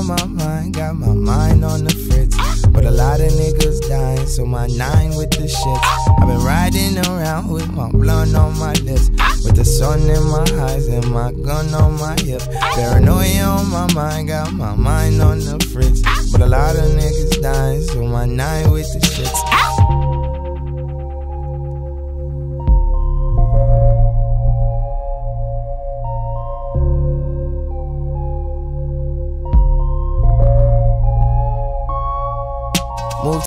on my mind, got my mind on the fritz. But a lot of niggas dying, so my nine with the shits. I've been riding around with my blunt on my lips. With the sun in my eyes and my gun on my hip. Paranoia on my mind, got my mind on the fritz. But a lot of niggas dying, so my nine with the shits.